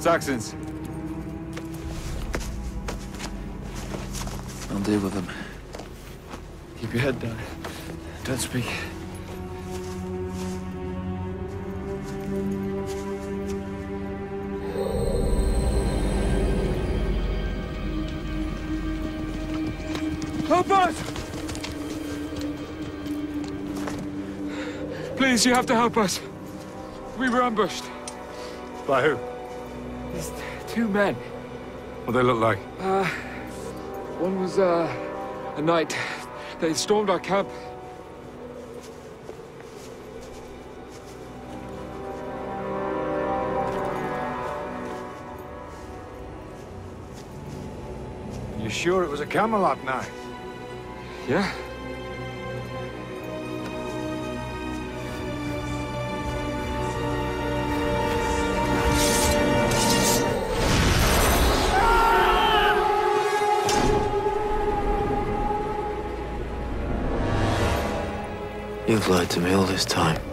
Saxons. I'll deal with them. Keep your head down. Don't speak. Help us! Please, you have to help us. We were ambushed. By who? These two men. What they look like? Uh, one was, uh, a knight. They stormed our camp. You sure it was a Camelot knight? Yeah? You've lied to me all this time.